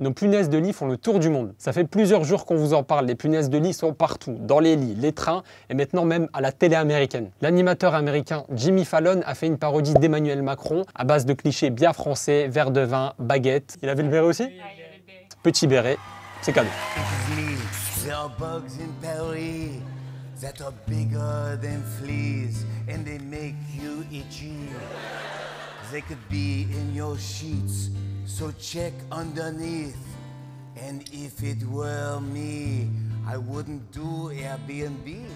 Nos punaises de lit font le tour du monde. Ça fait plusieurs jours qu'on vous en parle. Les punaises de lit sont partout, dans les lits, les trains et maintenant même à la télé américaine. L'animateur américain Jimmy Fallon a fait une parodie d'Emmanuel Macron à base de clichés bien français, verre de vin, baguette. Il avait le béret aussi? Petit béret, c'est cadeau. There are bugs in Paris that are bigger than fleas and they make you itchy. They could be in your sheets, so check underneath. And if it were me, I wouldn't do Airbnb.